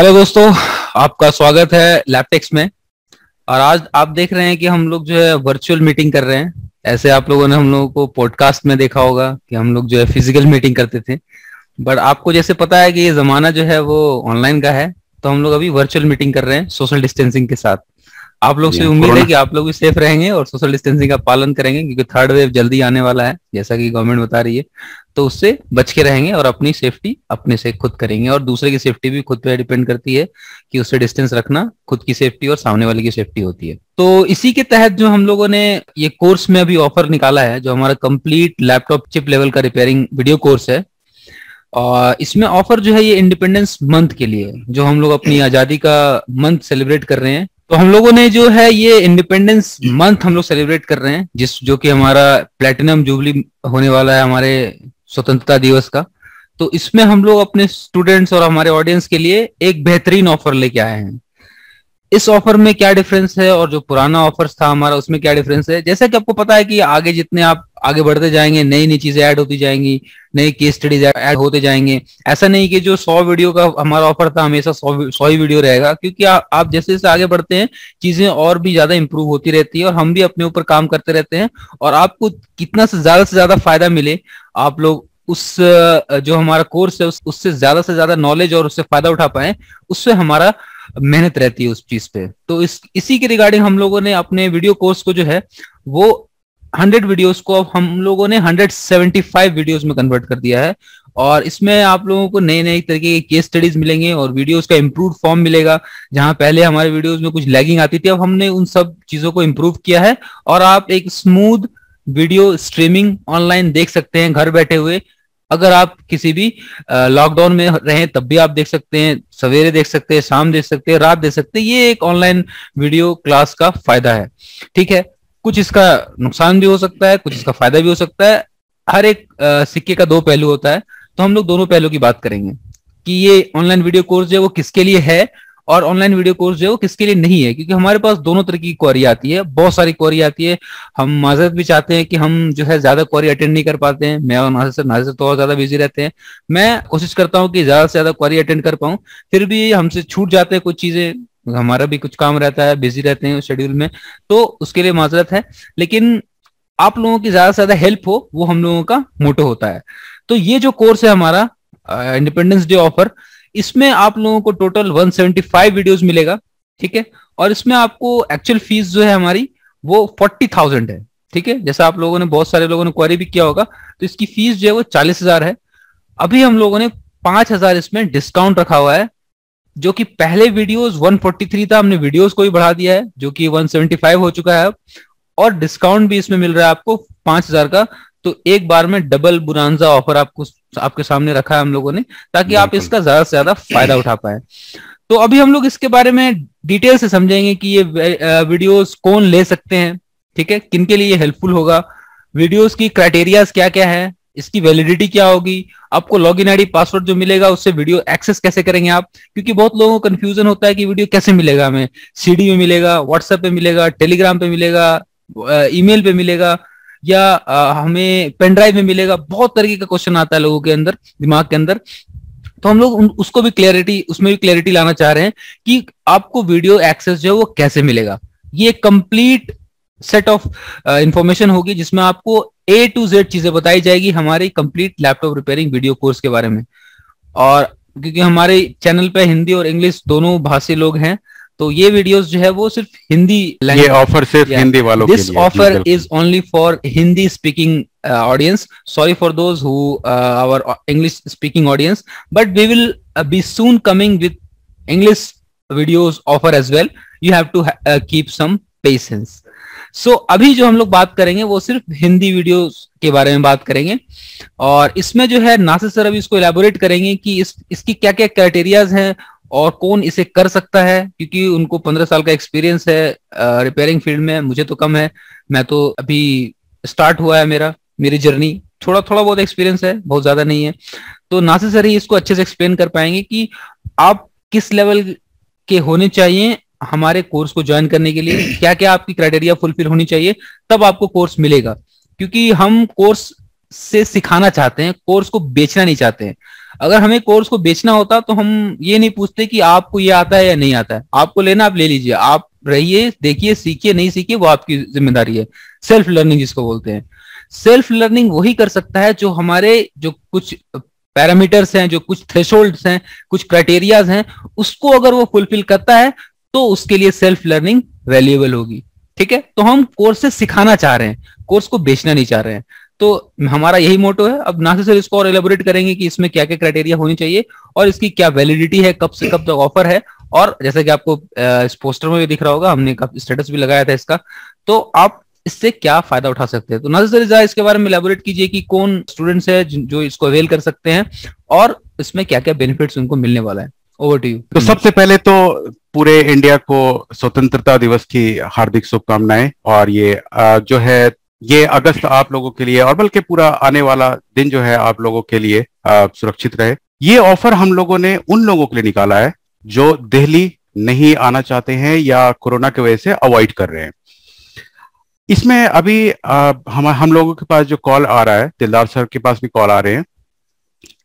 Hello दोस्तों, आपका स्वागत है लैपटेक्स में। और आज आप देख रहे हैं कि हम लोग जो है वर्चुअल मीटिंग कर रहे हैं। ऐसे आप लोगों ने हम लोगों को पॉडकास्ट में देखा होगा कि हम लोग जो है फ़िज़िकल मीटिंग करते थे। बट आपको जैसे पता है कि ये जमाना जो है वो ऑनलाइन का है तो हम लोग अभी वर्चुअल मीटिंग कर रहे हैं सोशल डिस्टेंसिंग के साथ। आप लोग से उम्मीद है कि आप लोग भी सेफ़ रहेंगे और सोशल डिस्टेंसिंग का पालन करेंगे क्योंकि थर्ड वेव जल्दी आने वाला है जैसा कि गवर्नमेंट बता रही है। तो उससे बच के रहेंगे और अपनी सेफ्टी अपने से खुद करेंगे और दूसरे की सेफ्टी भी खुद पे डिपेंड करती है कि उससे डिस्टेंस रखना खुद की सेफ्टी और सामने वाले की सेफ्टी होती है। तो इसी के तहत जो हम लोगों ने ये कोर्स में अभी ऑफ़र निकाला है जो हमारा कंप्लीट लैपटॉप चिप लेवल का रिपेयरिंग वीडियो कोर्स है और इसमें ऑफ़र जो है ये इंडिपेंडेंस मंथ के लिए जो हम लोग अपनी आज़ादी का मंथ सेलिब्रेट कर रहे हैं। तो हम लोगों ने जो है ये इंडिपेंडेंस मंथ हम लोग सेलिब्रेट कर रहे हैं जिस जो कि हमारा प्लेटिनम जुबली होने वाला है हमारे स्वतंत्रता दिवस का। तो इसमें हम लोग अपने स्टूडेंट्स और हमारे ऑडियंस के लिए एक बेहतरीन ऑफ़र लेके आए हैं। इस ऑफ़र में क्या डिफरेंस है और जो पुराना ऑफ़र था हमारा उसमें क्या डिफरेंस है? जैसा कि आपको पता है कि आगे जितने आप आगे बढ़ते जाएँगे नई नई चीज़ें ऐड होती जाएँगी नई केस स्टडीज़ ऐड होते जाएँगे। ऐसा नहीं कि जो सौ वीडियो का हमारा ऑफ़र था हमेशा सौ सौ ही वीडियो रहेगा क्योंकि आ, आप जैसे जैसे आगे बढ़ते हैं चीज़ें और भी ज़्यादा इंप्रूव होती रहती है और हम भी अपने ऊपर काम करते रहते हैं और आपको कितना से ज़्यादा से ज़्यादा फ़ायदा मिले आप लोग उस जो हमारा कोर्स है उस, उससे ज़्यादा से ज़्यादा नॉलेज और उससे फ़ायदा उठा पाए उससे हमारा मेहनत रहती है उस चीज़ पे। तो इस इसी के रिगार्डिंग हम लोगों ने अपने वीडियो कोर्स को जो है वो हंड्रेड वीडियोस को अब हम लोगों ने हंड्रेड सेवेंटी फाइव वीडियोज़ में कन्वर्ट कर दिया है। और इसमें आप लोगों को नए नए तरीके के केस स्टडीज़ मिलेंगे और वीडियोस का इम्प्रूव फॉर्म मिलेगा, जहाँ पहले हमारे वीडियोस में कुछ लैगिंग आती थी, अब हमने उन सब चीज़ों को इम्प्रूव किया है। और आप एक स्मूथ वीडियो स्ट्रीमिंग ऑनलाइन देख सकते हैं घर बैठे हुए। अगर आप किसी भी लॉकडाउन में रहें, तब भी आप देख सकते हैं, सवेरे देख सकते हैं, शाम देख सकते हैं, रात देख सकते हैं। ये एक ऑनलाइन वीडियो क्लास का फ़ायदा है। ठीक है? कुछ इसका नुकसान भी हो सकता है, कुछ इसका फ़ायदा भी हो सकता है। हर एक सिक्के का दो पहलू होता है तो हम लोग दोनों पहलू की बात करेंगे कि ये ऑनलाइन वीडियो कोर्स जो है वो किसके लिए है और ऑनलाइन वीडियो कोर्स जो है वो किसके लिए नहीं है? क्योंकि हमारे पास दोनों तरह की क्वारी आती है, बहुत सारी क्वारी आती है। हम माजरत भी चाहते हैं कि हम जो है ज़्यादा क्वारी अटेंड नहीं कर पाते हैं। मैं और नाजिर सर तो और ज़्यादा बिज़ी रहते हैं। मैं कोशिश करता हूँ कि ज़्यादा से ज़्यादा क्वारी अटेंड कर पाऊँ, फिर भी हमसे छूट जाते हैं कुछ चीज़ें। हमारा भी कुछ काम रहता है बिज़ी रहते हैं उस शेड्यूल में तो उसके लिए माजरत है। लेकिन आप लोगों की ज़्यादा से ज़्यादा हेल्प हो, वो हम लोगों का मोटो होता है। तो ये जो कोर्स है हमारा इंडिपेंडेंस डे ऑफ़र इसमें आप लोगों को टोटल 175 वीडियोस मिलेगा, ठीक है? और इसमें आपको एक्चुअल फ़ीस जो है हमारी, वो फोर्टी थाउज़ेंड है, ठीक है? जैसा आप लोगों ने, बहुत सारे लोगों ने क्वारी भी किया होगा तो इसकी फ़ीस जो है वो चालीस हज़ार है। अभी हम लोगों ने पाँच हज़ार इसमें डिस्काउंट रखा हुआ है जो कि पहले वीडियोस 143 था हमने वीडियोस को भी बढ़ा दिया है जो कि 175 हो चुका है अब। और डिस्काउंट भी इसमें मिल रहा है आपको पाँच हज़ार का। तो एक बार में डबल बुरानजा ऑफ़र आपको आपके सामने रखा है हम लोगों ने ताकि आप इसका ज़्यादा से ज़्यादा फ़ायदा उठा पाए। तो अभी हम लोग इसके बारे में डिटेल से समझेंगे कि ये वीडियोस कौन ले सकते हैं ठीक है? किन के लिए हेल्पफुल होगा? वीडियोस की क्राइटेरियाज क्या क्या है? इसकी वैलिडिटी क्या होगी? आपको लॉग इन आईडी पासवर्ड जो मिलेगा, उससे वीडियो एक्सेस कैसे करेंगे आप? क्योंकि बहुत लोगों को कंफ्यूजन होता है कि वीडियो कैसे मिलेगा हमें। सीडी में मिलेगा व्हाट्सएप पे मिलेगा टेलीग्राम पे मिलेगा ईमेल पे मिलेगा, या हमें पेन ड्राइव में मिलेगा। बहुत तरीके का क्वेश्चन आता है लोगों के अंदर, दिमाग के अंदर। तो हम लोग उसको भी क्लैरिटी उसमें भी क्लैरिटी लाना चाह रहे हैं कि आपको वीडियो एक्सेस जो है वो कैसे मिलेगा। ये कंप्लीट सेट ऑफ़ इंफॉर्मेशन होगी जिसमें आपको ए टू जेड चीज़ें बताई जाएगी हमारे complete laptop repairing video course के बारे में। और क्योंकि हमारे चैनल पे हिंदी और इंग्लिश दोनों भाषी लोग हैं तो ये वीडियोस जो है वो सिर्फ़ हिंदी ये ऑफ़र सिर्फ़ हिंदी वालों के लिए this offer is only for Hindi speaking audience sorry for those who our English speaking audience but we will be soon coming with English videos offer as well you have to keep some patience so so, अभी जो हम लोग बात करेंगे वो सिर्फ़ Hindi videos के बारे में बात करेंगे। और इसमें जो है नासिर सर अभी इसको इलेबोरेट करेंगे कि इस इसकी क्या क्या क्राइटेरियाज हैं और कौन इसे कर सकता है क्योंकि उनको पंद्रह साल का एक्सपीरियंस है रिपेयरिंग फ़ील्ड में मुझे तो कम है। मैं तो अभी स्टार्ट हुआ है मेरा मेरी जर्नी थोड़ा थोड़ा बहुत एक्सपीरियंस है बहुत ज़्यादा नहीं है। तो नासिर सर ही इसको अच्छे से एक्सप्लेन कर पाएँगे कि आप किस लेवल के होने चाहिए हमारे कोर्स को ज्वाइन करने के लिए क्या क्या आपकी क्राइटेरिया फुलफिल होनी चाहिए, तब आपको कोर्स मिलेगा। क्योंकि हम कोर्स से सिखाना चाहते हैं कोर्स को बेचना नहीं चाहते हैं। अगर हमें कोर्स को बेचना होता तो हम ये नहीं पूछते कि आपको ये आता है या नहीं आता है। आपको लेना, आप ले लीजिए। आप रहिए, देखिए, सीखिए, नहीं सीखिए, वो आपकी ज़िम्मेदारी है। सेल्फ लर्निंग जिसको बोलते हैं। सेल्फ लर्निंग वही कर सकता है जो हमारे जो कुछ पैरामीटर्स हैं, जो कुछ थ्रेशोल्ड्स हैं, कुछ क्राइटेरियाज हैं, उसको अगर वो फुलफिल करता है तो उसके लिए सेल्फ लर्निंग वैल्यूएबल होगी। ठीक है? तो हम कोर्स से सिखाना चाह रहे हैं। कोर्स को बेचना नहीं चाह रहे हैं। तो हमारा यही मोटो है। अब ना से इसको और एलेबोरेट करेंगे कि इसमें क्या क्या क्राइटेरिया होनी चाहिए और इसकी क्या वैलिडिटी है, कब से कब तक ऑफ़र है। और जैसे कि आपको इस पोस्टर में भी दिख रहा होगा, हमने स्टेटस भी लगाया था इसका। तो आप इससे क्या फ़ायदा उठा सकते हैं? तो नज़र इसके बारे में एलेबोरेट कीजिए कि कौन स्टूडेंट्स है जो इसको अवेल कर सकते हैं और इसमें क्या क्या बेनिफिट्स उनको मिलने वाला है। ओवर टू यू तो सबसे पहले तो पूरे इंडिया को स्वतंत्रता दिवस की हार्दिक शुभकामनाएँ। और ये जो है, ये अगस्त आप लोगों के लिए और बल्कि पूरा आने वाला दिन जो है आप लोगों के लिए सुरक्षित रहे। ये ऑफ़र हम लोगों ने उन लोगों के लिए निकाला है जो दिल्ली नहीं आना चाहते हैं या कोरोना की वजह से अवॉइड कर रहे हैं। इसमें अभी हम हम लोगों के पास जो कॉल आ रहा है, दिलदार सर के पास भी कॉल आ रहे हैं।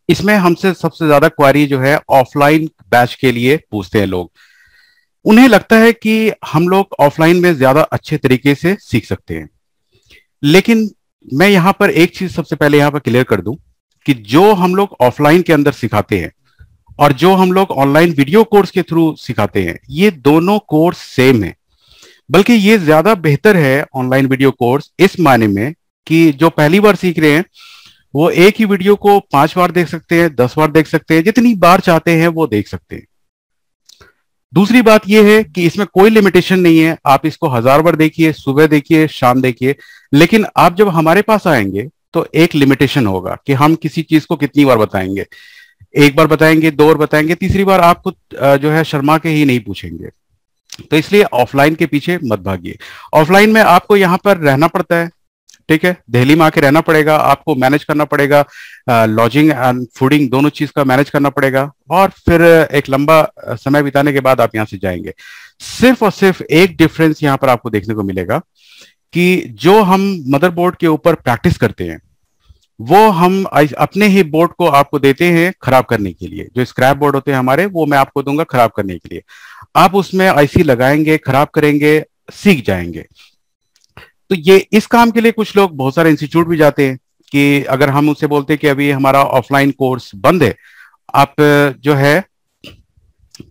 इसमें हमसे सबसे ज़्यादा क्वारी जो है, ऑफलाइन बैच के लिए पूछते हैं लोग। उन्हें लगता है कि हम लोग ऑफलाइन में ज़्यादा अच्छे तरीके से सीख सकते हैं। लेकिन मैं यहाँ पर एक चीज़ सबसे पहले यहाँ पर क्लियर कर दूँ कि जो हम लोग ऑफलाइन के अंदर सिखाते हैं और जो हम लोग ऑनलाइन वीडियो कोर्स के थ्रू सिखाते हैं, ये दोनों कोर्स सेम है। बल्कि ये ज़्यादा बेहतर है ऑनलाइन वीडियो कोर्स इस मायने में कि जो पहली बार सीख रहे हैं, वो एक ही वीडियो को पाँच बार देख सकते हैं, दस बार देख सकते हैं, जितनी बार चाहते हैं वो देख सकते हैं। दूसरी बात यह है कि इसमें कोई लिमिटेशन नहीं है। आप इसको हज़ार बार देखिए, सुबह देखिए, शाम देखिए। लेकिन आप जब हमारे पास आएँगे तो एक लिमिटेशन होगा कि हम किसी चीज़ को कितनी बार बताएँगे। एक बार बताएँगे, दो बार बताएँगे, तीसरी बार आपको जो है शर्मा के ही नहीं पूछेंगे। तो इसलिए ऑफलाइन के पीछे मत भागिए। ऑफलाइन में आपको यहाँ पर रहना पड़ता है। ठीक है? दिल्ली में आके रहना पड़ेगा, आपको मैनेज करना पड़ेगा लॉजिंग एंड फूडिंग दोनों चीज़ का मैनेज करना पड़ेगा और फिर एक लंबा समय बिताने के बाद आप यहाँ से जाएँगे। सिर्फ़ और सिर्फ़ एक डिफरेंस यहाँ पर आपको देखने को मिलेगा कि जो हम मदरबोर्ड के ऊपर प्रैक्टिस करते हैं, वो हम अपने ही बोर्ड को आपको देते हैं खराब करने के लिए। जो स्क्रैप बोर्ड होते हैं हमारे, वो मैं आपको दूँगा खराब करने के लिए। आप उसमें आईसी लगाएँगे, खराब करेंगे, सीख जाएँगे। तो ये, इस काम के लिए कुछ लोग, बहुत सारे इंस्टीट्यूट भी जाते हैं कि अगर हम उससे बोलते हैं कि अभी हमारा ऑफलाइन कोर्स बंद है, आप जो है,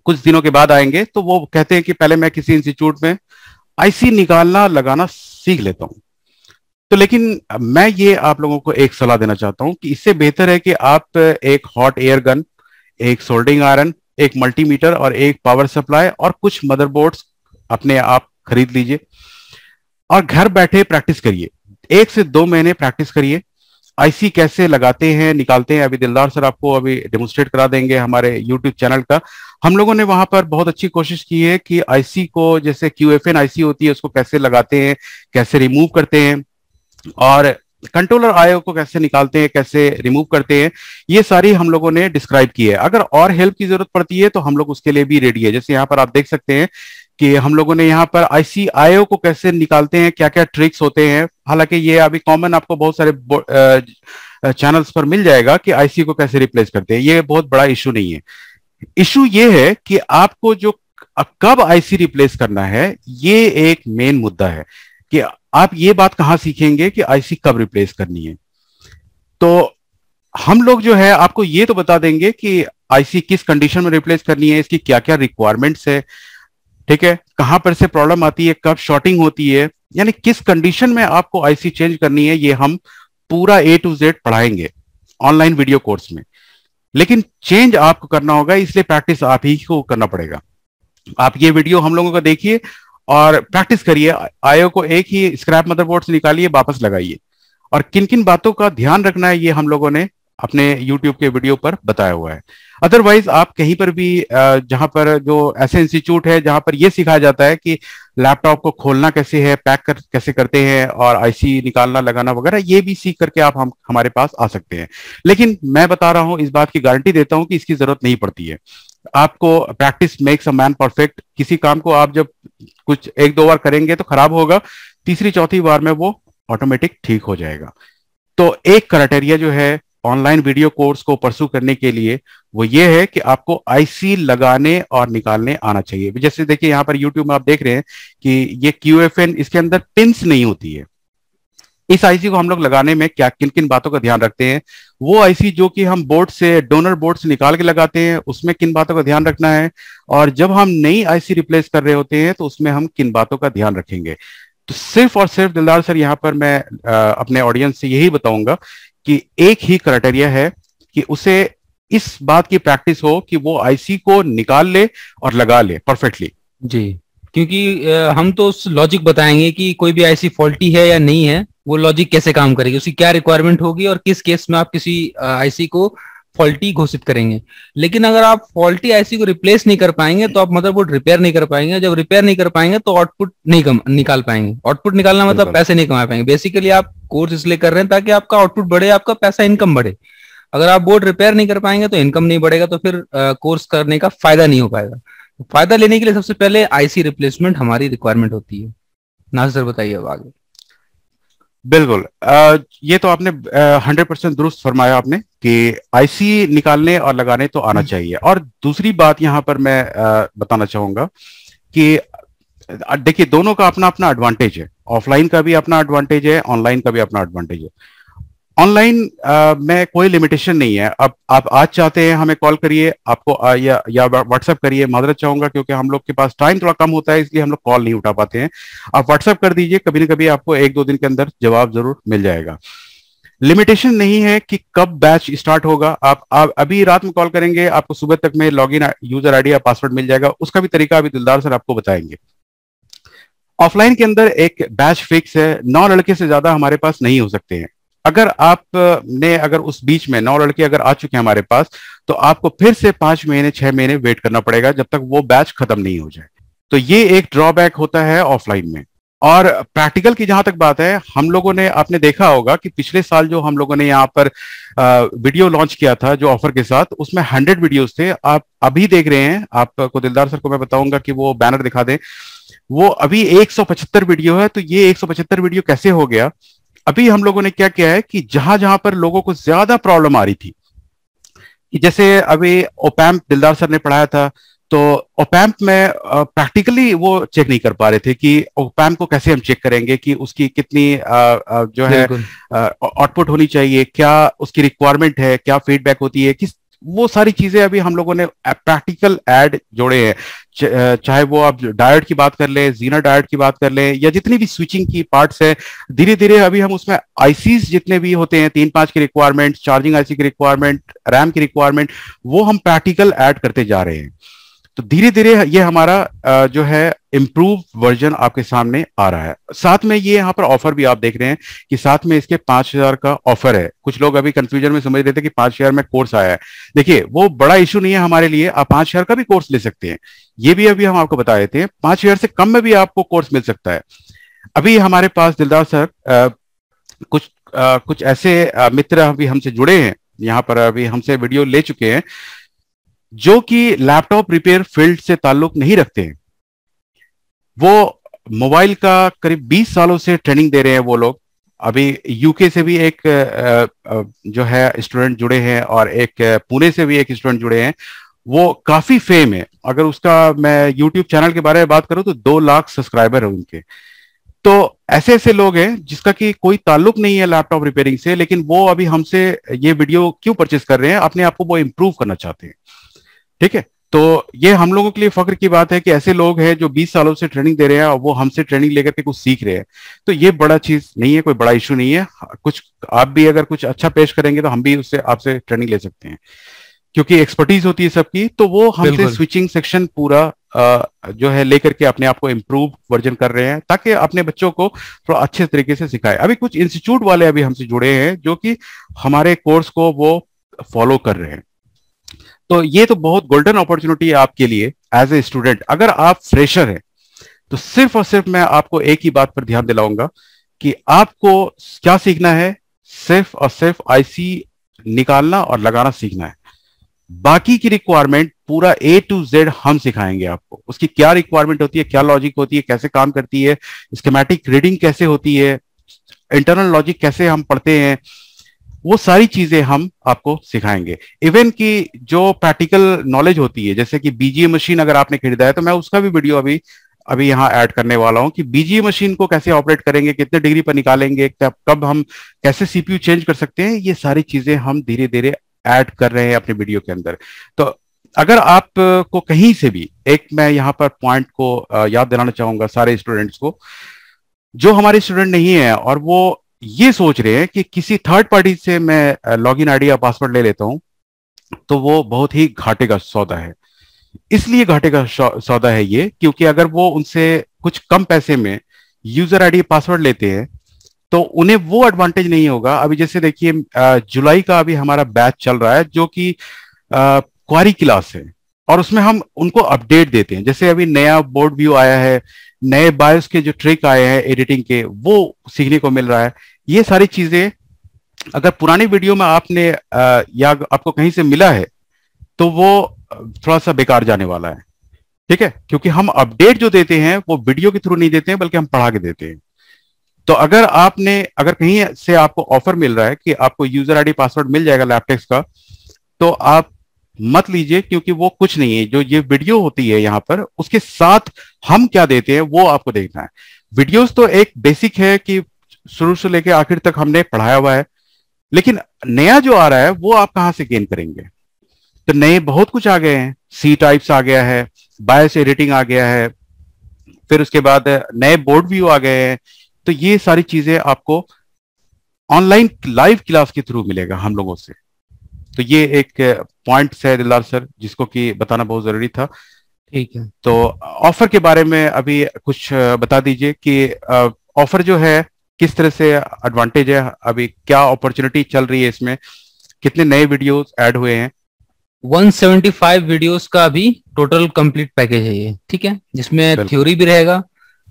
कुछ दिनों के बाद आएँगे तो वो कहते हैं कि पहले मैं किसी इंस्टीट्यूट में आईसी निकालना, लगाना सीख लेता हूँ। तो लेकिन मैं ये आप लोगों को एक सलाह देना चाहता हूँ कि इससे बेहतर है कि आप एक हॉट एयर गन एक सोल्डिंग आयरन एक मल्टीमीटर और एक पावर सप्लाई और कुछ मदरबोर्ड्स अपने आप खरीद लीजिए। और घर बैठे प्रैक्टिस करिए। एक से दो महीने प्रैक्टिस करिए। आईसी कैसे लगाते हैं, निकालते हैं, अभी दिलदार सर आपको अभी डेमोन्स्ट्रेट करा देंगे हमारे यूट्यूब चैनल का। हम लोगों ने वहाँ पर बहुत अच्छी कोशिश की है कि आईसी को, जैसे क्यू एफ़ एन आईसी होती है, उसको कैसे लगाते हैं, कैसे रिमूव करते हैं, और कंट्रोलर आयो को कैसे निकालते हैं, कैसे रिमूव करते हैं, ये सारी हम लोगों ने डिस्क्राइब की है। अगर और हेल्प की ज़रूरत पड़ती है तो हम लोग उसके लिए भी रेडी है। जैसे यहाँ पर आप देख सकते हैं कि हम लोगों ने यहाँ पर आईसीआईओ को कैसे निकालते हैं क्या क्या ट्रिक्स होते हैं। हालाँकि ये अभी कॉमन आपको बहुत सारे चैनल्स पर मिल जाएगा कि आईसी को कैसे रिप्लेस करते हैं। ये बहुत बड़ा इशू नहीं है। इशू ये है कि आपको जो कब आईसी रिप्लेस करना है, ये एक मेन मुद्दा है कि आप ये बात कहाँ सीखेंगे कि आईसी कब रिप्लेस करनी है। तो हम लोग जो है, आपको ये तो बता देंगे कि आईसी किस कंडीशन में रिप्लेस करनी है, इसकी क्या क्या रिक्वायरमेंट्स है। ठीक है? कहाँ पर से प्रॉब्लम आती है, कब शॉर्टिंग होती है, यानी किस कंडीशन में आपको आईसी चेंज करनी है, ये हम पूरा ए टू जेड पढ़ाएँगे ऑनलाइन वीडियो कोर्स में। लेकिन चेंज आपको करना होगा, इसलिए प्रैक्टिस आप ही को करना पड़ेगा। आप ये वीडियो हम लोगों का देखिए और प्रैक्टिस करिए। आयो को एक ही स्क्रैप मदरबोर्ड से निकालिए, वापस लगाइए। और किन किन बातों का ध्यान रखना है, ये हम लोगों ने अपने YouTube के वीडियो पर बताया हुआ है। अदरवाइज़ आप कहीं पर भी जहाँ पर जो ऐसे इंस्टीट्यूट है, जहाँ पर यह सिखाया जाता है कि लैपटॉप को खोलना कैसे है पैक कर, कैसे करते हैं और आईसी निकालना, लगाना वगैरह, ये भी सीख करके आप हम, हमारे पास आ सकते हैं। लेकिन मैं बता रहा हूँ, इस बात की गारंटी देता हूँ कि इसकी ज़रूरत नहीं पड़ती है। आपको practice makes a man perfect किसी काम को आप जब कुछ एक दो बार करेंगे तो खराब होगा, तीसरी, चौथी बार में वो ऑटोमेटिक ठीक हो जाएगा। तो एक क्राइटेरिया जो है ऑनलाइन वीडियो कोर्स को परसू करने के लिए वो ये है कि आपको आईसी लगाने और निकालने आना चाहिए। जैसे देखिए यहाँ पर यूट्यूब में आप देख रहे हैं कि ये क्यू इसके अंदर पिंस नहीं होती है। इस आईसी को हम लोग लगाने में क्या किन किन बातों का ध्यान रखते हैं? वो आईसी जो कि हम बोर्ड से डोनर बोर्ड से निकाल के लगाते हैं उसमें किन बातों का ध्यान रखना है? और जब हम नई आईसी रिप्लेस कर रहे होते हैं तो उसमें हम किन बातों का ध्यान रखेंगे? तो सिर्फ़ और सिर्फ़ दिलदार सर यहाँ पर मैं आ, अपने ऑडियंस से यही बताऊँगा कि एक ही क्राइटेरिया है कि उसे इस बात की प्रैक्टिस हो कि वो आईसी को निकाल ले और लगा ले परफेक्टली जी क्योंकि हम तो उस लॉजिक बताएँगे कि कोई भी आईसी फॉल्टी है या नहीं है वो लॉजिक कैसे काम करेगी उसकी क्या रिक्वायरमेंट होगी और किस केस में आप किसी आईसी को फॉल्टी घोषित करेंगे। लेकिन अगर आप फॉल्टी आईसी को रिप्लेस नहीं कर पाएँगे तो आप मदरबोर्ड रिपेयर नहीं कर पाएँगे जब रिपेयर नहीं कर पाएँगे तो आउटपुट नहीं कम, निकाल पाएँगे। आउटपुट निकालना मतलब पैसे नहीं कमा पाएँगे। बेसिकली आप कोर्स इसलिए कर रहे हैं ताकि आपका आउटपुट बढ़े आपका पैसा इनकम बढ़े। अगर आप बोर्ड रिपेयर नहीं कर पाएँगे तो इनकम नहीं बढ़ेगा तो फिर कोर्स करने का फ़ायदा नहीं हो पाएगा। तो फ़ायदा लेने के लिए सबसे पहले आईसी रिप्लेसमेंट हमारी रिक्वायरमेंट होती है। ना सर बताइए अब आगे। बिल्कुल। ये तो आपने हंड्रेड परसेंट दुरुस्त फरमाया आपने कि आईसी निकालने और लगाने तो आना हम्म। चाहिए। और दूसरी बात यहाँ पर मैं आ, बताना चाहूँगा कि देखिए दोनों का अपना अपना एडवांटेज है। ऑफलाइन का भी अपना एडवांटेज है ऑनलाइन का भी अपना एडवांटेज है। ऑनलाइन में कोई लिमिटेशन नहीं है। अब आप आज चाहते हैं हमें कॉल करिए आपको आ, या या व्हाट्सएप करिए। माजरत चाहूँगा क्योंकि हम लोग के पास टाइम थोड़ा कम होता है इसलिए हम लोग कॉल नहीं उठा पाते हैं। आप व्हाट्सएप कर दीजिए कभी ना कभी आपको एक दो दिन के अंदर जवाब ज़रूर मिल जाएगा। लिमिटेशन नहीं है कि कब बैच स्टार्ट होगा। आप, आप अभी रात में कॉल करेंगे आपको सुबह तक में लॉग इन यूज़र आईडी या पासवर्ड मिल जाएगा। उसका भी तरीका अभी दिलदार सर आपको बताएँगे। ऑफलाइन के अंदर एक बैच फिक्स है, नौ लड़के से ज़्यादा हमारे पास नहीं हो सकते हैं। अगर आप ने अगर उस बीच में नौ लड़के अगर आ चुके हैं हमारे पास तो आपको फिर से पाँच महीने, छह महीने वेट करना पड़ेगा जब तक वो बैच खत्म नहीं हो जाए। तो ये एक ड्रॉबैक होता है ऑफलाइन में। और प्रैक्टिकल की जहाँ तक बात है, हम लोगों ने, आपने देखा होगा कि पिछले साल जो हम लोगों ने यहाँ पर वीडियो लॉन्च किया था जो ऑफ़र के साथ, उसमें हंड्रेड वीडियोस थे। आप अभी देख रहे हैं, आपको दिलदार सर को मैं बताऊँगा कि वो बैनर दिखा दें। वो अभी 175 वीडियो है तो ये 175 वीडियो कैसे हो गया? अभी हम लोगों ने क्या किया है कि जहाँ जहाँ पर लोगों को ज़्यादा प्रॉब्लम आ रही थी कि जैसे अभी ओपैम्प दिलदार सर ने पढ़ाया था तो ओपैम्प में प्रैक्टिकली वो चेक नहीं कर पा रहे थे कि ओपैम्प को कैसे हम चेक करेंगे कि उसकी कितनी आ, आ, जो है आउटपुट होनी चाहिए क्या उसकी रिक्वायरमेंट है क्या फीडबैक होती है किस वो सारी चीज़ें अभी हम लोगों ने प्रैक्टिकल एड जोड़े हैं। चाहे वो आप डायट की बात कर ले जीना डायट की बात कर ले, या जितनी भी स्विचिंग की पार्ट्स है धीरे धीरे अभी हम उसमें आईसीज जितने भी होते हैं तीन पाँच की रिक्वायरमेंट चार्जिंग आईसी की रिक्वायरमेंट रैम की रिक्वायरमेंट वो हम प्रैक्टिकल ऐड करते जा रहे हैं। तो धीरे धीरे ये हमारा जो है इम्प्रूव वर्जन आपके सामने आ रहा है। साथ में ये यहाँ पर ऑफ़र भी आप देख रहे हैं कि साथ में इसके पाँच हज़ार का ऑफ़र है। कुछ लोग अभी कंफ्यूजन में समझ रहे थे कि पाँच हज़ार में कोर्स आया है। देखिए वो बड़ा इशू नहीं है हमारे लिए आप पाँच हज़ार का भी कोर्स ले सकते हैं। ये भी अभी हम आपको बता देते हैं पाँच हज़ार से कम में भी आपको कोर्स मिल सकता है। अभी हमारे पास दिलदार सर आ, कुछ आ, कुछ ऐसे मित्र अभी हमसे जुड़े हैं। यहाँ पर अभी हमसे वीडियो ले चुके हैं। जो कि लैपटॉप रिपेयर फ़ील्ड से ताल्लुक नहीं रखते हैं। वो मोबाइल का करीब 20 सालों से ट्रेनिंग दे रहे हैं वो लोग। अभी यूके से भी एक जो है स्टूडेंट जुड़े हैं और एक पुणे से भी एक स्टूडेंट जुड़े हैं। वो काफ़ी फेम है। अगर उसका मैं यूट्यूब चैनल के बारे में बात करूँ तो दो लाख सब्सक्राइबर है उनके। तो ऐसे ऐसे लोग हैं जिसका कि कोई ताल्लुक नहीं है लैपटॉप रिपेयरिंग से, लेकिन वो अभी हमसे ये वीडियो क्यों परचेस कर रहे हैं? अपने आप को वो इम्प्रूव करना चाहते हैं। ठीक है? तो ये हम लोगों के लिए फक्र की बात है कि ऐसे लोग हैं जो 20 सालों से ट्रेनिंग दे रहे हैं और वो हमसे ट्रेनिंग लेकर के कुछ सीख रहे हैं। तो ये बड़ा चीज़ नहीं है कोई बड़ा इशू नहीं है। कुछ आप भी अगर कुछ अच्छा पेश करेंगे तो हम भी उससे आपसे ट्रेनिंग ले सकते हैं। क्योंकि एक्सपर्टीज होती है सबकी तो वो हमसे स्विचिंग सेक्शन पूरा आ, जो है लेकर के अपने आप को इम्प्रूव वर्जन कर रहे हैं ताकि अपने बच्चों को थोड़ा अच्छे तरीके से सिखाए। अभी कुछ इंस्टीट्यूट वाले अभी हमसे जुड़े हैं जो कि हमारे कोर्स को वो फॉलो कर रहे हैं। तो ये तो बहुत गोल्डन अपॉर्चुनिटी है आपके लिए एज ए स्टूडेंट अगर आप फ्रेशर हैं तो सिर्फ़ और सिर्फ़ मैं आपको एक ही बात पर ध्यान दिलाऊँगा कि आपको क्या सीखना है? सिर्फ़ और सिर्फ़ आईसी निकालना और लगाना सीखना है। बाकी की रिक्वायरमेंट पूरा ए टू जेड हम सिखाएँगे आपको। उसकी क्या रिक्वायरमेंट होती है, क्या लॉजिक होती है, कैसे काम करती है स्केमेटिक रीडिंग कैसे होती है इंटरनल लॉजिक कैसे हम पढ़ते हैं वो सारी चीज़ें हम आपको सिखाएँगे। इवन की जो प्रैक्टिकल नॉलेज होती है, जैसे कि बीजीए मशीन अगर आपने खरीदा है तो मैं उसका भी वीडियो अभी अभी यहाँ ऐड करने वाला हूँ कि बीजीए मशीन को कैसे ऑपरेट करेंगे, कितने डिग्री पर निकालेंगे कब हम कैसे सीपीयू चेंज कर सकते हैं, ये सारी चीज़ें हम धीरे धीरे ऐड कर रहे हैं अपने वीडियो के अंदर। तो अगर आप को कहीं से भी, एक मैं यहाँ पर पॉइंट को याद दिलाना चाहूँगा सारे स्टूडेंट्स को, जो हमारे स्टूडेंट नहीं है और वो ये सोच रहे हैं कि किसी थर्ड पार्टी से मैं लॉग इन आईडी या पासवर्ड ले लेता हूँ तो वो बहुत ही घाटे का सौदा है। इसलिए घाटे का सौदा है ये, क्योंकि अगर वो उनसे कुछ कम पैसे में यूज़र आईडी पासवर्ड लेते हैं तो उन्हें वो एडवांटेज नहीं होगा। अभी जैसे देखिए जुलाई का अभी हमारा बैच चल रहा है, जो कि क्वारी क्लास है, और उसमें हम उनको अपडेट देते हैं। जैसे अभी नया बोर्ड व्यू आया है नए बायोस के जो ट्रिक आए हैं एडिटिंग के वो सीखने को मिल रहा है। ये सारी चीज़ें अगर पुरानी वीडियो में आपने आ, या आपको कहीं से मिला है तो वो थोड़ा सा बेकार जाने वाला है। ठीक है? क्योंकि हम अपडेट जो देते हैं वो वीडियो के थ्रू नहीं देते हैं बल्कि हम पढ़ा के देते हैं। तो अगर आपने अगर कहीं से आपको ऑफ़र मिल रहा है कि आपको यूज़र आईडी पासवर्ड मिल जाएगा लैपटेक्स का तो आप मत लीजिए क्योंकि वो कुछ नहीं है। जो ये वीडियो होती है यहाँ पर, उसके साथ हम क्या देते हैं, वो आपको देखना है। वीडियोस तो एक बेसिक है कि शुरू से लेकर आखिर तक हमने पढ़ाया हुआ है, लेकिन नया जो आ रहा है, वो आप कहाँ से गेन करेंगे? तो नए बहुत कुछ आ गए हैं। सी टाइप्स आ गया है बायस एडिटिंग आ गया है, फिर उसके बाद नए बोर्ड व्यू आ गए हैं। तो ये सारी चीज़ें आपको ऑनलाइन लाइव क्लास के थ्रू मिलेगा हम लोगों से। तो ये एक पॉइंट है दिलदार सर जिसको कि बताना बहुत ज़रूरी था। ठीक है। तो ऑफ़र के बारे में अभी कुछ बता दीजिए कि ऑफ़र जो है किस तरह से एडवांटेज है? अभी क्या अपॉर्चुनिटी चल रही है इसमें? कितने नए वीडियोस ऐड हुए हैं? 175 वीडियोस का अभी टोटल कंप्लीट पैकेज है ये ठीक है? जिसमें थ्योरी भी रहेगा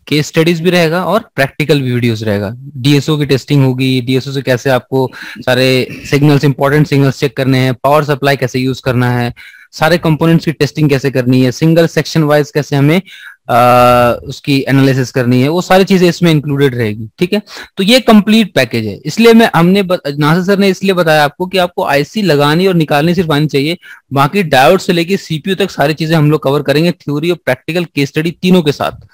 केस स्टडीज़ भी रहेगा और प्रैक्टिकल भी वीडियोस रहेगा। डीएसओ की टेस्टिंग होगी डीएसओ से कैसे आपको सारे सिग्नल्स इंपॉर्टेंट सिग्नल्स चेक करने हैं पावर सप्लाई कैसे यूज़ करना है सारे कंपोनेंट्स की टेस्टिंग कैसे करनी है सिंगल सेक्शन वाइज कैसे हमें आ, उसकी एनालिसिस करनी है वो सारी चीज़ें इसमें इंक्लूडेड रहेगी ठीक है? तो ये कंप्लीट पैकेज है। इसलिए मैं हमने नासिर सर ने इसलिए बताया आपको कि आपको आईसी लगानी और निकालनी सिर्फ़ आनी चाहिए बाकी डायोड से लेके सीपीयू तक सारी चीज़ें हम लोग कवर करेंगे थ्योरी और प्रैक्टिकल केस स्टडी तीनों के साथ।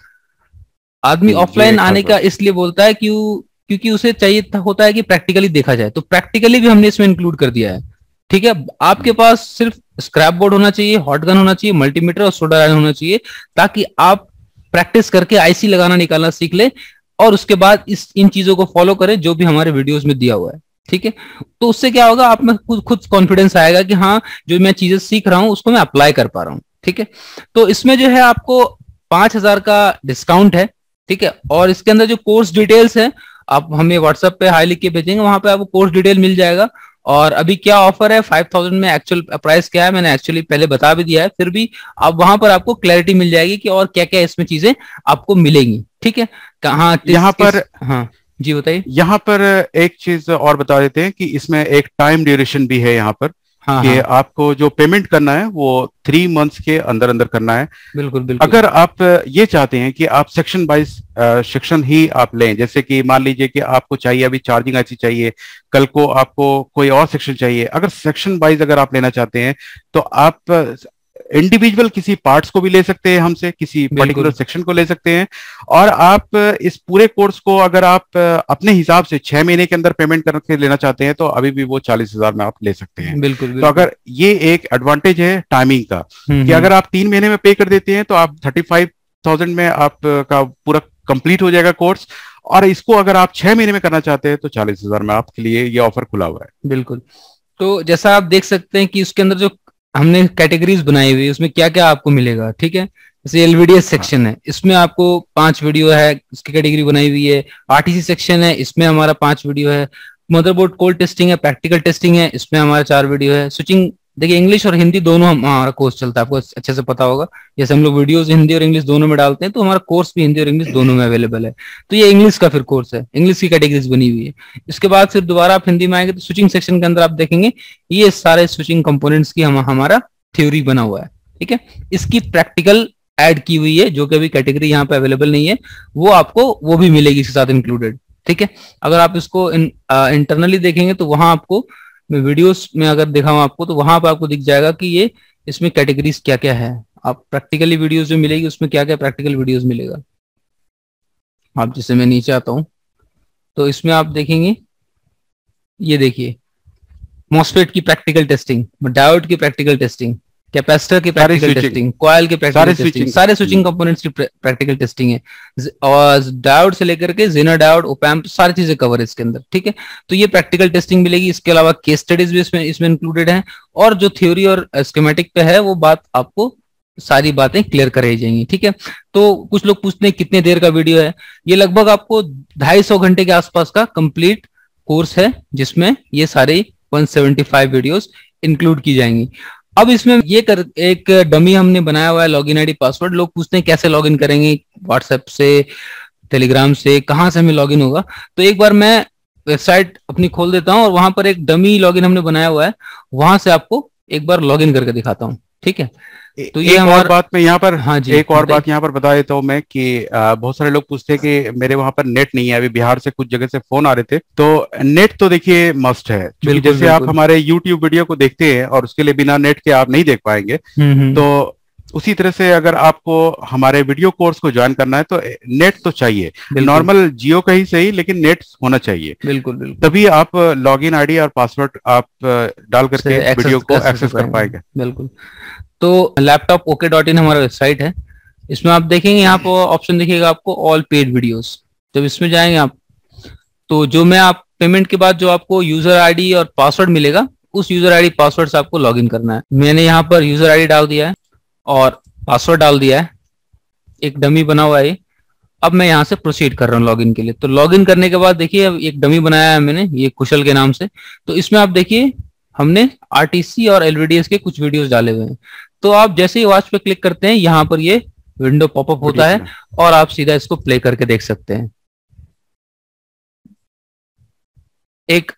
आदमी ऑफलाइन आने का इसलिए बोलता है क्यों क्योंकि उसे चाहिए होता है कि प्रैक्टिकली देखा जाए। तो प्रैक्टिकली भी हमने इसमें इंक्लूड कर दिया है। ठीक है? आपके पास सिर्फ़ स्क्रैप बोर्ड होना चाहिए हॉट गन होना चाहिए मल्टीमीटर और सोडा होना चाहिए ताकि आप प्रैक्टिस करके आईसी लगाना निकालना सीख ले और उसके बाद इस इन चीज़ों को फॉलो करें जो भी हमारे वीडियोस में दिया हुआ है। ठीक है? तो उससे क्या होगा? आप में खुद खुद कॉन्फिडेंस आएगा कि हाँ जो मैं चीज़ें सीख रहा हूँ उसको मैं अप्लाई कर पा रहा हूँ। ठीक है? तो इसमें जो है आपको पाँच हज़ार का डिस्काउंट है। ठीक है? और इसके अंदर जो कोर्स डिटेल्स है आप हमें व्हाट्सएप पे हाई लिख के भेजेंगे वहाँ पे आपको कोर्स डिटेल मिल जाएगा। और अभी क्या ऑफ़र है? फाइव थाउज़ेंड में एक्चुअल प्राइस क्या है? मैंने एक्चुअली पहले बता भी दिया है फिर भी आप वहाँ पर आपको क्लैरिटी मिल जाएगी कि और क्या क्या इसमें चीज़ें आपको मिलेंगी। ठीक है? कहा यहाँ पर हाँ जी बताइए। यहाँ पर एक चीज़ और बता देते हैं कि इसमें एक टाइम ड्यूरेशन भी है यहाँ पर। हाँ, कि हाँ. आपको जो पेमेंट करना है वो थ्री मंथ्स के अंदर अंदर करना है बिल्कुल बिल्कुल अगर आप ये चाहते हैं कि आप सेक्शन वाइज सेक्शन ही आप लें जैसे कि मान लीजिए कि आपको चाहिए अभी चार्जिंग ऐसी चाहिए कल को आपको कोई और सेक्शन चाहिए अगर सेक्शन वाइज अगर आप लेना चाहते हैं तो आप इंडिविजुअल किसी पार्ट्स को भी ले सकते हैं हमसे किसी पर्टिकुलर सेक्शन को ले सकते हैं। और आप इस पूरे कोर्स को अगर आप अपने हिसाब से छह महीने के अंदर पेमेंट करके लेना चाहते हैं तो अभी भी वो चालीस हज़ार में आप ले सकते हैं। बिल्कुल, बिल्कुल। तो अगर ये एक एडवांटेज है टाइमिंग का हम्म, कि हम्म। अगर आप तीन महीने में पे कर देते हैं तो आप थर्टी फाइव थाउज़ेंड में आप का पूरा कंप्लीट हो जाएगा कोर्स और इसको अगर आप छह महीने में करना चाहते हैं तो चालीस हज़ार में आपके लिए ये ऑफ़र खुला हुआ है। बिल्कुल। तो जैसा आप देख सकते हैं कि उसके अंदर जो हमने कैटेगरीज बनाई हुई उसमें क्या क्या आपको मिलेगा ठीक है? जैसे एलवीडीएस सेक्शन है। इसमें आपको पाँच वीडियो है उसकी कैटेगरी बनाई हुई है। आरटीसी सेक्शन है इसमें हमारा पाँच वीडियो है। मदरबोर्ड कोल्ड टेस्टिंग है प्रैक्टिकल टेस्टिंग है इसमें हमारा चार वीडियो है। स्विचिंग देखिए इंग्लिश और हिंदी दोनों हमारा कोर्स चलता है, आपको अच्छे से पता होगा। जैसे हम लोग वीडियोस हिंदी और इंग्लिश दोनों में डालते हैं तो हमारा कोर्स भी हिंदी और इंग्लिश दोनों में अवेलेबल है। तो ये इंग्लिश का फिर कोर्स है। इंग्लिश की कैटेगरीज बनी हुई है। इसके बाद फिर दोबारा आप हिंदी में आएँगे तो स्विचिंग सेक्शन के अंदर आप देखेंगे, ये सारे स्विचिंग कंपोनेंट्स की हम, हमारा थ्योरी बना हुआ है। ठीक है? इसकी प्रैक्टिकल ऐड की हुई है, जो कि अभी कैटेगरी यहाँ पे अवेलेबल नहीं है, वो आपको, वो भी मिलेगी इसके साथ इंक्लूडेड ठीक है? अगर आप इसको इंटरनली देखेंगे तो वहाँ आपको मैं वीडियोस में अगर दिखाऊँ आपको तो वहाँ पर आपको दिख जाएगा कि ये, इसमें कैटेगरीज क्या क्या है। आप प्रैक्टिकली वीडियोस जो मिलेगी, उसमें क्या क्या प्रैक्टिकल वीडियोस मिलेगा। आप जिसे मैं नीचे आता हूँ तो इसमें आप देखेंगे, ये देखिए मॉस्फेट की प्रैक्टिकल टेस्टिंग डायोड की प्रैक्टिकल टेस्टिंग कैपेसिटर की प्रैक्टिकल टेस्टिंग कॉयल की प्रैक्टिकल टेस्टिंग सारे स्विचिंग कंपोनेंट्स की प्रैक्टिकल टेस्टिंग है। और डायोड से लेकर के जेनर डायोड ओपैम्प सारी चीज़ें कवर है इसके अंदर ठीक है? तो ये प्रैक्टिकल टेस्टिंग मिलेगी। इसके अलावा केस स्टडीज़ भी इसमें इसमें इंक्लूडेड है। और जो थ्योरी और स्कीमेटिक पे है वो बात आपको सारी बातें क्लियर कराई जाएँगी ठीक है? तो कुछ लोग पूछते हैं कितने देर का वीडियो है? ये लगभग आपको ढाई सौ घंटे के आसपास का कंप्लीट कोर्स है जिसमें ये सारे 175 वीडियोस इंक्लूड की जाएँगी। अब इसमें ये कर, एक डमी हमने बनाया हुआ है लॉगिन आईडी पासवर्ड लोग पूछते हैं, कैसे लॉगिन करेंगे? व्हाट्सएप से टेलीग्राम से, कहाँ से हमें लॉगिन होगा? तो एक बार मैं वेबसाइट अपनी खोल देता हूँ और वहाँ पर एक डमी लॉगिन हमने बनाया हुआ है। वहाँ से आपको एक बार लॉगिन करके दिखाता हूँ, ठीक है? तो ये एक और बात मैं यहाँ पर हाँ जी एक और बात यहाँ पर बता देता हूँ मैं कि बहुत सारे लोग पूछते हैं कि मेरे वहाँ पर नेट नहीं है अभी बिहार से कुछ जगह से फ़ोन आ रहे थे तो नेट तो देखिए मस्ट है जैसे बिल्कुल. आप हमारे यूट्यूब वीडियो को देखते हैं और उसके लिए बिना नेट के आप नहीं देख पाएँगे हम्म, हम्म। तो उसी तरह से अगर आपको हमारे वीडियो कोर्स को ज्वाइन करना है तो नेट तो चाहिए। नॉर्मल जियो का ही सही लेकिन नेट होना चाहिए। बिल्कुल बिल्कुल। तभी आप लॉगिन आईडी और पासवर्ड आप डाल करके वीडियो को एक्सेस कर पाएँगे। बिल्कुल। तो लैपटॉप ओके डॉट इन हमारा वेबसाइट है। इसमें आप देखेंगे यहाँ पर ऑप्शन दिखेगा आपको ऑल पेड वीडियोस जब इसमें जाएँगे आप तो जो मैं आप पेमेंट के बाद जो आपको यूज़र आईडी और पासवर्ड मिलेगा उस यूज़र आईडी पासवर्ड से आपको लॉगिन करना है। मैंने यहाँ पर यूज़र आईडी डाल दिया है। और पासवर्ड डाल दिया है। एक डमी बना हुआ है अब मैं यहाँ से प्रोसीड कर रहा हूँ लॉगिन के लिए। तो लॉगिन करने के बाद देखिए अब एक डमी बनाया है मैंने ये कुशल के नाम से। तो इसमें आप देखिए हमने आरटीसी और एलवीडीएस के कुछ वीडियोस डाले हुए हैं। तो आप जैसे ही वॉच पे क्लिक करते हैं यहाँ पर ये विंडो पॉपअप होता है और आप सीधा इसको प्ले करके देख सकते हैं। एक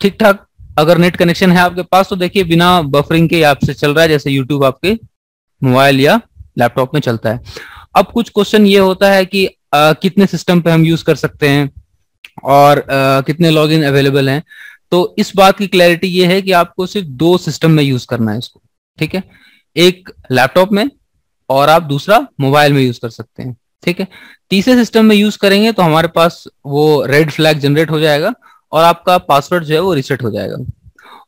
ठीक ठाक अगर नेट कनेक्शन है आपके पास तो देखिए बिना बफरिंग के आपसे चल रहा है जैसे यूट्यूब आपके। मोबाइल या लैपटॉप में चलता है। अब कुछ क्वेश्चन ये होता है कि आ, कितने सिस्टम पे हम यूज़ कर सकते हैं और आ, कितने लॉगिन अवेलेबल हैं। तो इस बात की क्लैरिटी ये है कि आपको सिर्फ़ दो सिस्टम में यूज़ करना है इसको ठीक है? एक लैपटॉप में और आप दूसरा मोबाइल में यूज़ कर सकते हैं ठीक है? तीसरे सिस्टम में यूज़ करेंगे तो हमारे पास वो रेड फ्लैग जनरेट हो जाएगा और आपका पासवर्ड जो है वो रिसेट हो जाएगा।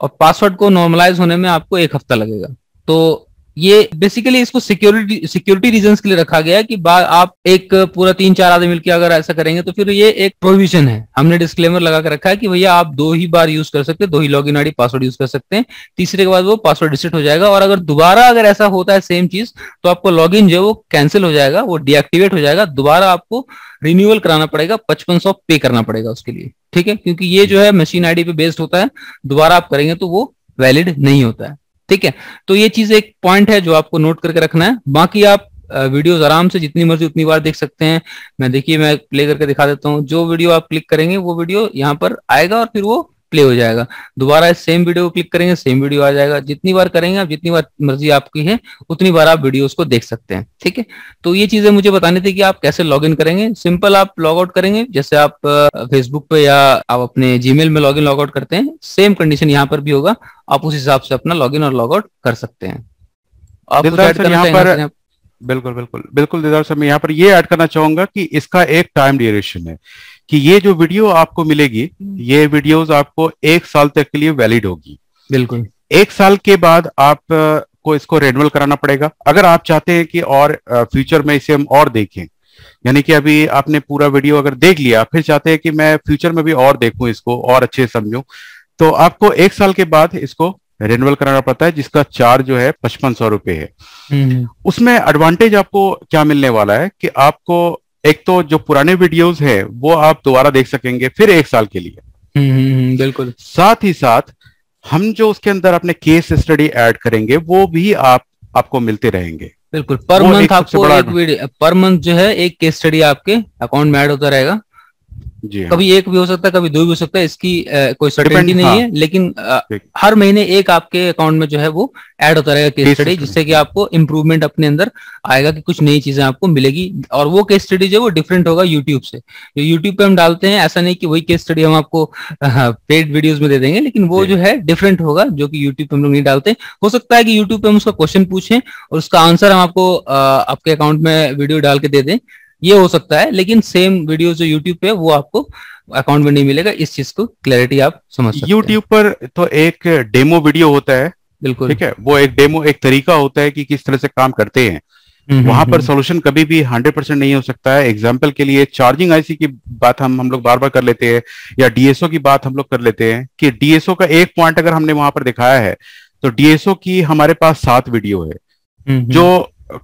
और पासवर्ड को नॉर्मलाइज होने में आपको एक हफ़्ता लगेगा। तो ये बेसिकली इसको सिक्योरिटी सिक्योरिटी रीजन के लिए रखा गया कि आप एक पूरा तीन चार आदमी मिलकर अगर ऐसा करेंगे तो फिर ये एक प्रोविज़न है। हमने डिस्क्लेमर लगा कर रखा है कि भैया आप दो ही बार यूज़ कर सकते हैं, दो ही लॉग इन आई पासवर्ड यूज़ कर सकते हैं। तीसरे के बाद वो पासवर्ड रिसेट हो जाएगा और अगर दोबारा अगर ऐसा होता है सेम चीज़ तो आपको लॉग इन जो है वो कैंसिल हो जाएगा, वो डीएक्टिवेट हो जाएगा। दोबारा आपको रिन्यूअल कराना पड़ेगा, पचपन सौ पे करना पड़ेगा उसके लिए। ठीक है? क्योंकि ये जो है मशीन आईडी पे बेस्ड होता है, दोबारा आप करेंगे तो वो वैलिड नहीं होता है। ठीक है? तो ये चीज़ एक पॉइंट है जो आपको नोट करके रखना है। बाकी आप वीडियोस आराम से जितनी मर्ज़ी उतनी बार देख सकते हैं। मैं देखिए, मैं प्ले करके दिखा देता हूँ। जो वीडियो आप क्लिक करेंगे, वो वीडियो यहाँ पर आएगा और फिर वो प्ले हो जाएगा। दोबारा सेम वीडियो को क्लिक करेंगे सेम वीडियो आ जाएगा। जितनी बार करेंगे आप जितनी बार मर्ज़ी आपकी है उतनी बार आप वीडियो को देख सकते हैं ठीक है? तो ये चीज़ें मुझे बतानी थी कि आप कैसे लॉग इन करेंगे। सिंपल आप लॉग आउट करेंगे जैसे आप फेसबुक पे या आप अपने जीमेल में लॉग इन लॉग आउट करते हैं सेम कंडीशन यहाँ पर भी होगा। आप उस हिसाब से अपना लॉग इन और लॉग आउट कर सकते हैं। आप यहाँ पर बिल्कुल बिल्कुल बिल्कुल दिदार सर मैं यहाँ पर ये ऐड करना चाहूँगा कि इसका एक टाइम ड्यूरेशन है। कि ये जो वीडियो आपको मिलेगी हम्म। ये वीडियोस आपको एक साल तक के लिए वैलिड होगी बिल्कुल एक साल के बाद आप को इसको रेनुअल कराना पड़ेगा अगर आप चाहते हैं कि और फ्यूचर में इसे हम और देखें यानी कि अभी आपने पूरा वीडियो अगर देख लिया फिर चाहते हैं कि मैं फ्यूचर में भी और देखूँ इसको और अच्छे समझूं तो आपको एक साल के बाद इसको रेनुअल कराना पड़ता है जिसका चार्ज जो है पचपन सौ रुपए है हम्म। उसमें एडवांटेज आपको क्या मिलने वाला है कि आपको एक तो जो पुराने वीडियोस है वो आप दोबारा देख सकेंगे फिर एक साल के लिए। हम्म, हम्म, हम्म, बिल्कुल। साथ ही साथ हम जो उसके अंदर अपने केस स्टडी ऐड करेंगे वो भी आप आपको मिलते रहेंगे। बिल्कुल पर मंथ आपको एक वीडियो पर मंथ जो है एक केस स्टडी आपके अकाउंट में ऐड होता रहेगा। कभी एक भी हो सकता है कभी दो भी हो सकता है इसकी आ, कोई सर्टेनिटी नहीं हाँ। है लेकिन आ, हर महीने एक आपके अकाउंट में जो है वो ऐड होता रहेगा केस स्टडी जिससे कि आपको इम्प्रूवमेंट अपने अंदर आएगा कि कुछ नई चीज़ें आपको मिलेगी। और वो केस स्टडी जो है वो डिफरेंट होगा यूट्यूब से। जो यूट्यूब पे हम डालते हैं ऐसा नहीं कि वही केस स्टडी हम आपको पेड वीडियोज़ में दे देंगे लेकिन वो जो। है डिफरेंट होगा जो कि यूट्यूब पे हम लोग नहीं डालते हो। सकता है कि यूट्यूब पे हम उसका क्वेश्चन पूछें और उसका आंसर हम आपको आपके अकाउंट में वीडियो डाल के दे दें। ये हो सकता है लेकिन सेम वीडियो जो यूट्यूब पे वो आपको अकाउंट में नहीं मिलेगा। इस चीज़ को क्लैरिटी आप समझ सकते यूट्यूब पर तो एक डेमो वीडियो होता है बिल्कुल। ठीक है? वो एक डेमो एक तरीका होता है कि किस तरह से काम करते हैं। हम्म, हम्म, वहाँ पर सोल्यूशन हम्म। कभी भी हंड्रेड परसेंट नहीं हो सकता है। एग्ज़ाम्पल के लिए चार्जिंग आईसी की बात हम हम लोग बार बार कर लेते हैं या डीएसओ की बात हम लोग कर लेते हैं कि डीएसओ का एक पॉइंट अगर हमने वहाँ पर दिखाया है तो डीएसओ की हमारे पास सात वीडियो है जो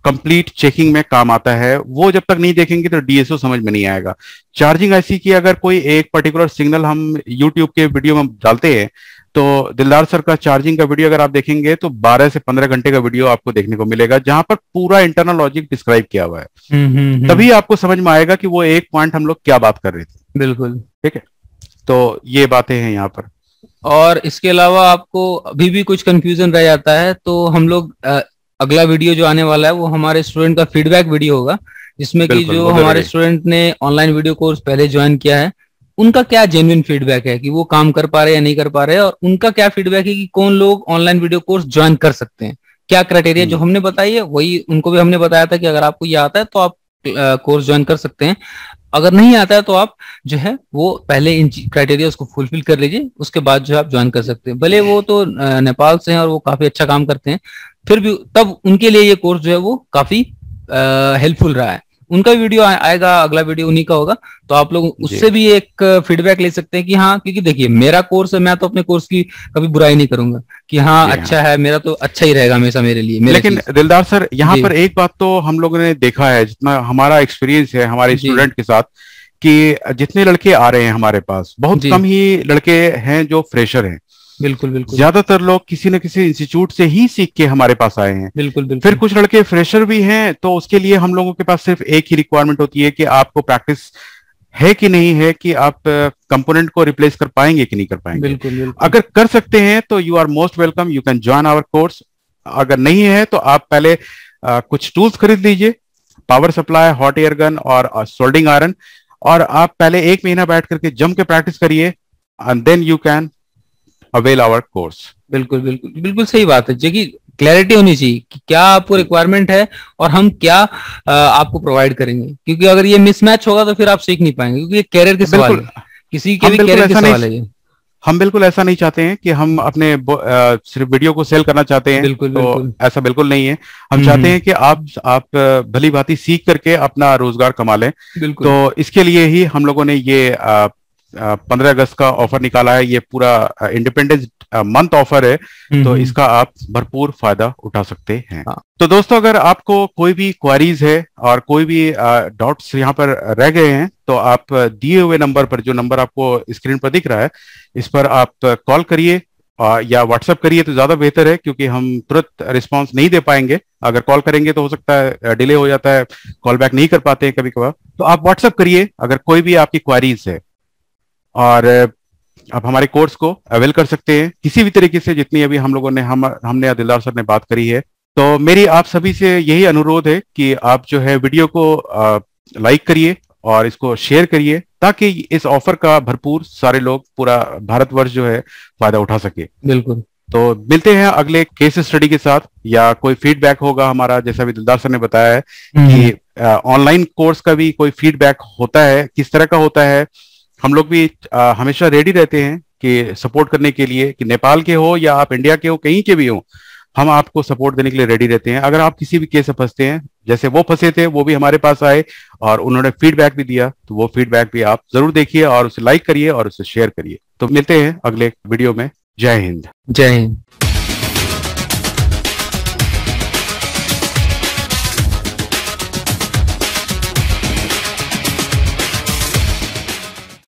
कंप्लीट चेकिंग में काम आता है वो जब तक नहीं देखेंगे तो डीएसओ समझ में नहीं आएगा। चार्जिंग आईसी की अगर कोई एक पर्टिकुलर सिग्नल हम यूट्यूब के वीडियो में डालते हैं तो दिलदार सर का चार्जिंग का वीडियो अगर आप देखेंगे तो 12 से 15 घंटे का वीडियो आपको देखने को मिलेगा जहाँ पर पूरा इंटरनल लॉजिक डिस्क्राइब किया हुआ है। हम्म, हम्म, हम्म। तभी आपको समझ में आएगा कि वो एक पॉइंट हम लोग क्या बात कर रहे थे। बिल्कुल। ठीक है? तो ये बातें हैं यहाँ पर। और इसके अलावा आपको अभी भी कुछ कंफ्यूजन रह जाता है तो हम लोग अगला वीडियो जो आने वाला है वो हमारे स्टूडेंट का फीडबैक वीडियो होगा जिसमें कि जो हमारे स्टूडेंट ने ऑनलाइन वीडियो कोर्स पहले ज्वाइन किया है उनका क्या जेन्युइन फीडबैक है कि वो काम कर पा रहे या नहीं कर पा रहे और उनका क्या फीडबैक है कि कौन लोग ऑनलाइन वीडियो कोर्स ज्वाइन कर सकते हैं? क्या क्राइटेरिया जो हम्म। हमने बताई है वही उनको भी हमने बताया था कि अगर आपको ये आता है तो आप कोर्स ज्वाइन कर सकते हैं। अगर नहीं आता है तो आप जो है, वो पहले इन क्राइटेरिया उसको फुलफिल कर लीजिए, उसके बाद जो है आप ज्वाइन कर सकते हैं। भले वो तो नेपाल से हैं और वो काफ़ी अच्छा काम करते हैं, फिर भी तब उनके लिए ये कोर्स जो है वो काफ़ी हेल्पफुल रहा है। उनका वीडियो आ, आएगा अगला वीडियो उन्हीं का होगा। तो आप लोग उससे भी एक फीडबैक ले सकते हैं कि हाँ क्योंकि देखिए मेरा कोर्स है मैं तो अपने कोर्स की कभी बुराई नहीं करूँगा कि हाँ, हाँ। अच्छा है। मेरा तो अच्छा ही रहेगा हमेशा मेरे लिए मेरे लेकिन दिलदार सर यहाँ पर एक बात तो हम लोगों ने देखा है जितना हमारा एक्सपीरियंस है हमारे स्टूडेंट के साथ कि जितने लड़के आ रहे हैं हमारे पास बहुत कम ही लड़के हैं जो फ्रेशर हैं। बिल्कुल बिल्कुल। ज़्यादातर लोग किसी न किसी इंस्टीट्यूट से ही सीख के हमारे पास आए हैं। बिल्कुल बिल्कुल। फिर कुछ लड़के फ्रेशर भी हैं तो उसके लिए हम लोगों के पास सिर्फ़ एक ही रिक्वायरमेंट होती है कि आपको प्रैक्टिस है कि नहीं है कि आप कंपोनेंट को रिप्लेस कर पाएँगे कि नहीं कर पाएँगे। बिल्कुल, बिल्कुल। अगर कर सकते हैं तो you are most welcome you can join our course अगर नहीं है तो आप पहले आ, कुछ टूल्स खरीद लीजिए। Power supply hot air gun और सोल्डिंग आयरन और आप पहले एक महीना बैठ करके जम के प्रैक्टिस करिए and then you can avail our course बिल्कुल बिल्कुल बिल्कुल सही बात है। जो कि क्लैरिटी होनी चाहिए कि क्या आपको रिक्वायरमेंट है और हम क्या आ, आपको प्रोवाइड करेंगे। क्योंकि अगर ये मिसमैच होगा तो फिर आप सीख नहीं पाएँगे क्योंकि ये कैरियर के सवाल है। किसी के भी कैरियर के सवाल है हम बिल्कुल ऐसा नहीं चाहते हैं कि हम अपने आ, सिर्फ़ वीडियो को सेल करना चाहते हैं। बिल्कुल, तो बिल्कुल. ऐसा बिल्कुल नहीं है। हम हम्म, चाहते हम्म। हैं कि आप आप भली भांति सीख करके अपना रोज़गार कमा लें। तो इसके लिए ही हम लोगों ने ये पंद्रह अगस्त का ऑफ़र निकाला है ये पूरा इंडिपेंडेंस मंथ ऑफ़र है हम्म, तो हम्म। इसका आप भरपूर फ़ायदा उठा सकते हैं हाँ। तो दोस्तों अगर आपको कोई भी क्वारीज है और कोई भी डाउट्स यहाँ पर रह गए हैं तो आप दिए हुए नंबर पर जो नंबर आपको स्क्रीन पर दिख रहा है इस पर आप कॉल करिए या व्हाट्सएप करिए तो ज़्यादा बेहतर है क्योंकि हम तुरंत रिस्पांस नहीं दे पाएँगे अगर कॉल करेंगे तो हो सकता है डिले हो जाता है कॉल बैक नहीं कर पाते हैं कभी कभार तो आप व्हाट्सएप करिए अगर कोई भी आपकी क्वारीज है और आप हमारे कोर्स को अवेल कर सकते हैं किसी भी तरीके से जितनी अभी हम लोगों ने हम हमने दिलदार सर ने बात करी है। तो मेरी आप सभी से यही अनुरोध है कि आप जो है वीडियो को लाइक करिए और इसको शेयर करिए ताकि इस ऑफ़र का भरपूर सारे लोग पूरा भारतवर्ष जो है फ़ायदा उठा सके। बिल्कुल। तो मिलते हैं अगले केस स्टडी के साथ या कोई फीडबैक होगा हमारा जैसा भी दिलदार सर ने बताया है कि ऑनलाइन हम्म। कोर्स का भी कोई फीडबैक होता है किस तरह का होता है हम लोग भी आ, हमेशा रेडी रहते हैं कि सपोर्ट करने के लिए कि नेपाल के हो या आप इंडिया के हो कहीं के भी हो हम आपको सपोर्ट देने के लिए रेडी रहते हैं। अगर आप किसी भी केस से फंसते हैं जैसे वो फंसे थे वो भी हमारे पास आए और उन्होंने फीडबैक भी दिया तो वो फीडबैक भी आप ज़रूर देखिए और उसे लाइक करिए और उसे शेयर करिए। तो मिलते हैं अगले वीडियो में। जय हिंद। जय हिंद।